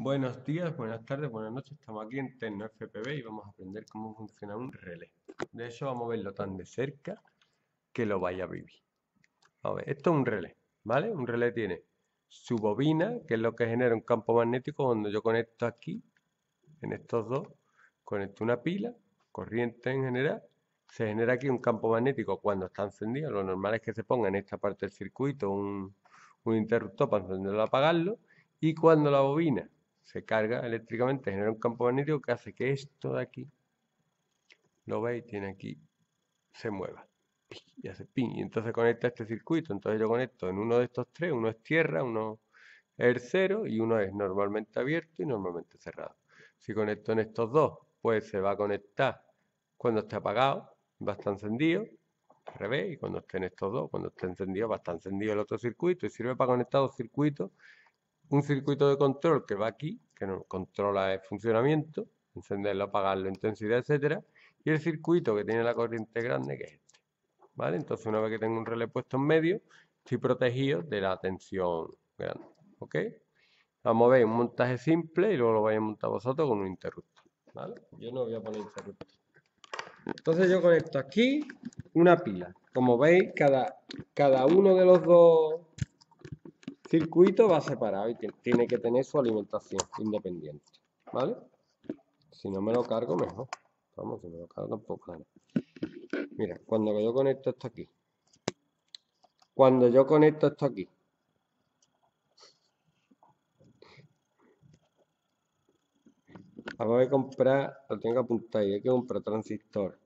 Buenos días, buenas tardes, buenas noches. Estamos aquí en Tecno FPV y vamos a aprender cómo funciona un relé. De hecho, vamos a verlo tan de cerca que lo vaya a vivir. A ver, esto es un relé, ¿vale? Un relé tiene su bobina, que es lo que genera un campo magnético cuando yo conecto aquí, en estos dos, conecto una pila, corriente en general, se genera aquí un campo magnético cuando está encendido. Lo normal es que se ponga en esta parte del circuito un, un interruptor para encenderlo o apagarlo. Y cuando la bobina se carga eléctricamente, genera un campo magnético que hace que esto de aquí, lo veis, tiene aquí, se mueva. Y hace pin. Y entonces conecta este circuito. Entonces yo conecto en uno de estos tres, uno es tierra, uno es cero y uno es normalmente abierto y normalmente cerrado. Si conecto en estos dos, pues se va a conectar cuando esté apagado, va a estar encendido, al revés, y cuando estén estos dos, cuando esté encendido, va a estar encendido el otro circuito y sirve para conectar dos circuitos un circuito de control que va aquí, que nos controla el funcionamiento, encenderlo, apagarlo, intensidad, etcétera, y el circuito que tiene la corriente grande, que es este. ¿Vale? Entonces, una vez que tengo un relé puesto en medio, estoy protegido de la tensión grande. ¿Ok? Vamos a ver un montaje simple y luego lo vais a montar vosotros con un interruptor. ¿Vale? Yo no voy a poner interruptor. Entonces yo conecto aquí una pila. Como veis, cada, cada uno de los dos circuito va separado y tiene que tener su alimentación independiente, ¿vale? Si no me lo cargo, mejor. Vamos, si me lo cargo tampoco. Mira, cuando yo conecto esto aquí. Cuando yo conecto esto aquí. Vamos a comprar, lo tengo apuntado ahí, hay que comprar transistor,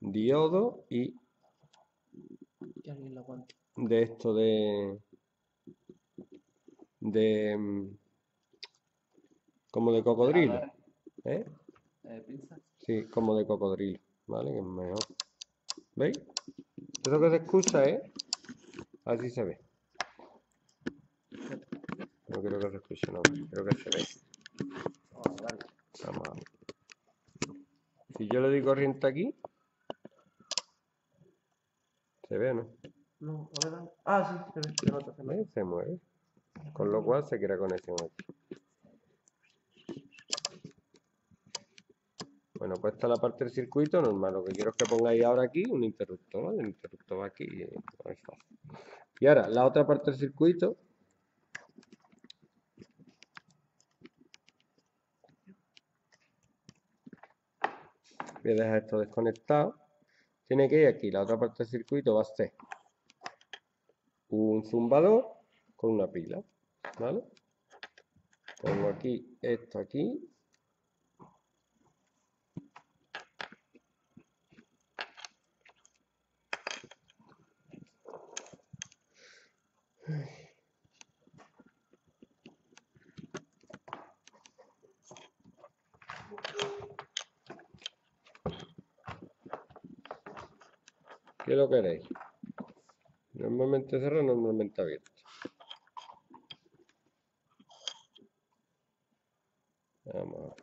diodo y de esto de de mm, como de cocodrilo. ¿Eh? ¿Eh? Sí, como de cocodrilo, ¿vale? Que es mejor. ¿Veis? Eso que se escucha, ¿eh? Así se ve. No creo que se escuche, no. Creo que se ve. Vamos a ver. Si yo le doy corriente aquí, ¿se ve o no? No, a ver. Ah, sí, se ve. Se, nota, se, ve. se mueve. Con lo cual se crea conexión aquí. Bueno, pues esta es la parte del circuito normal. Lo que quiero es que pongáis ahora aquí un interruptor, ¿vale? El interruptor va aquí y Y ahora, la otra parte del circuito. Voy a dejar esto desconectado. Tiene que ir aquí. La otra parte del circuito va a ser un zumbador con una pila, ¿vale? Pongo aquí esto aquí. ¿Qué lo queréis? Normalmente cerrado, normalmente abierto. Vamos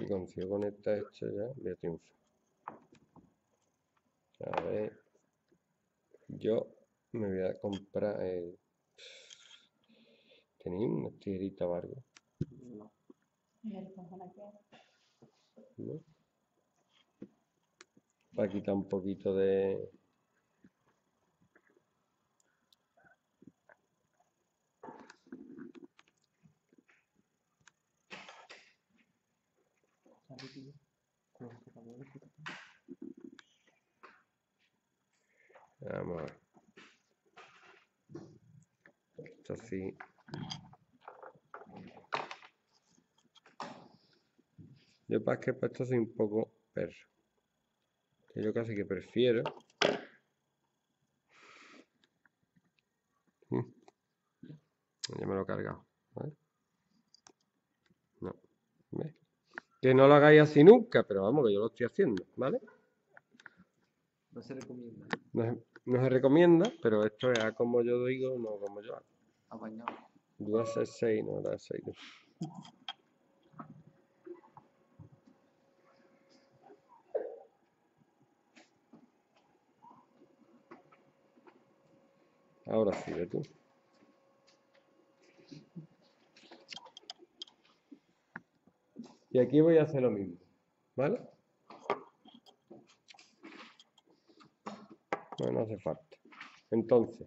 Si consigo conectar esto ya, voy a triunfar. A ver. Yo me voy a comprar el ¿Tenéis una tijerita o algo? No. ¿No? Para quitar un poquito de... Vamos a ver. Esto así. Yo para que esto soy un poco perro. Yo casi que prefiero. Mm. Ya me lo he cargado. No. Que no lo hagáis así nunca, pero vamos, que yo lo estoy haciendo, ¿vale? No se recomienda. No, no se recomienda, pero esto es a como yo digo, no como yo hago. Ah, bueno. Tú haces 6, no das 6. Ahora sí, ve tú. Y aquí voy a hacer lo mismo, ¿vale? No, no hace falta. Entonces,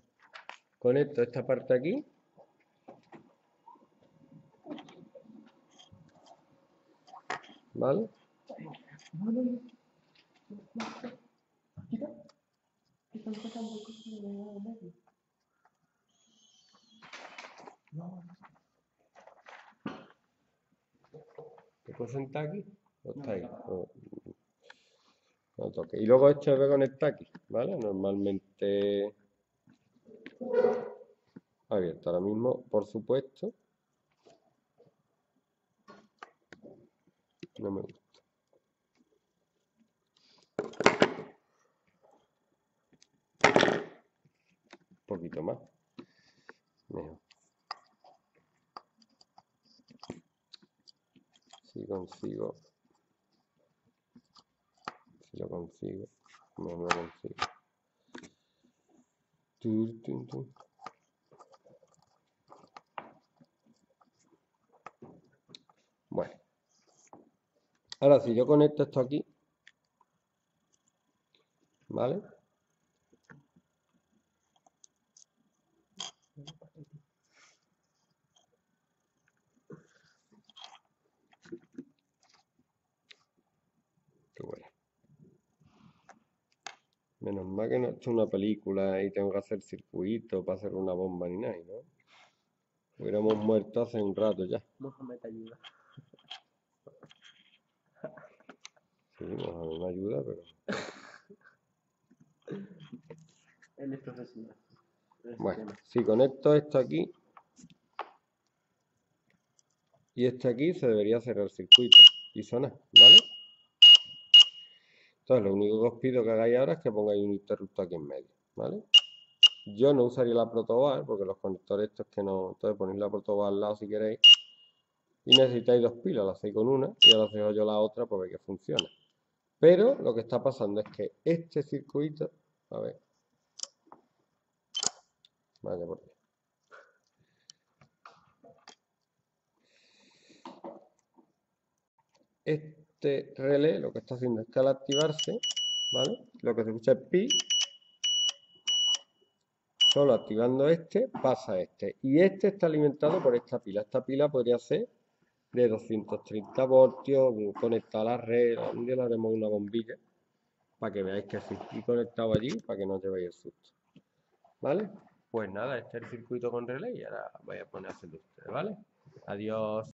conecto esta parte aquí. ¿Vale? ¿Te puedo sentar aquí? ¿O está ahí? O- no toque. Y luego esto se conectar aquí, ¿vale? Normalmente abierto. Ahora mismo, por supuesto, no me gusta. Un poquito más. Mejor. Si consigo. Si lo consigo. No, no lo consigo. Tur, tun, tun. Bueno. Ahora si yo conecto esto aquí. ¿Vale? Qué bueno. Menos mal que no he hecho una película y tengo que hacer circuito para hacer una bomba ni nada, ¿no? Hubiéramos muerto hace un rato ya. Mohamed te ayuda. Sí, nos me ayuda, pero... Él es profesional. Bueno, si conecto esto aquí y este aquí, se debería cerrar el circuito y sonar, ¿vale? Entonces, lo único que os pido que hagáis ahora es que pongáis un interruptor aquí en medio, ¿vale? Yo no usaría la protobar porque los conectores estos que no... Entonces ponéis la protobar al lado si queréis y necesitáis dos pilas, las hacéis con una y ahora os dejo yo la otra para ver que funciona. Pero lo que está pasando es que este circuito, a ver, vaya por Dios. Este relé lo que está haciendo es que al activarse, ¿vale? Lo que se escucha es pi. Solo activando este, pasa este. Y este está alimentado por esta pila. Esta pila podría ser de 230 voltios, conectada a la red. Un día le haremos una bombilla para que veáis que sí. Y conectado allí para que no os llevéis el susto. ¿Vale? Pues nada, este es el circuito con relé y ahora voy a poner a ustedes, ¿vale? Adiós.